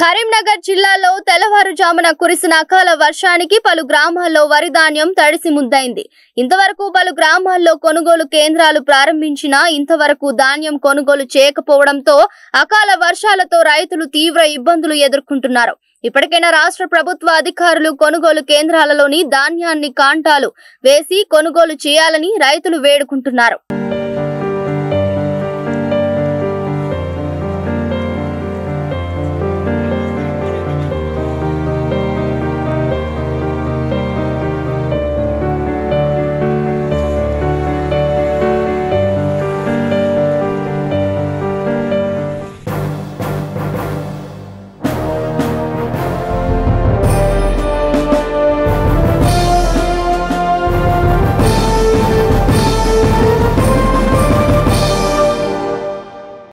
కరీంనగర్ జిల్లాలో తెల్లవారుజామున కురిసిన అకాల వర్షానికి పలు గ్రామాల్లో వరి ధాన్యం తడిసి ముద్దైంది. ఇంతవరకు పలు గ్రామాల్లో కొనుగోలు కేంద్రాలు ప్రారంభించినా ఇంతవరకు ధాన్యం కొనుగోలు చేయకపోవడంతో అకాల వర్షాలతో రైతులు తీవ్ర ఇబ్బందులు ఎదుర్కొంటున్నారు. ఇప్పటికైనా రాష్ట్ర ప్రభుత్వ అధికారులు కొనుగోలు కేంద్రాలలోని ధాన్యాన్ని కాంటాలు వేసి కొనుగోలు చేయాలని రైతులు వేడుకుంటున్నారు.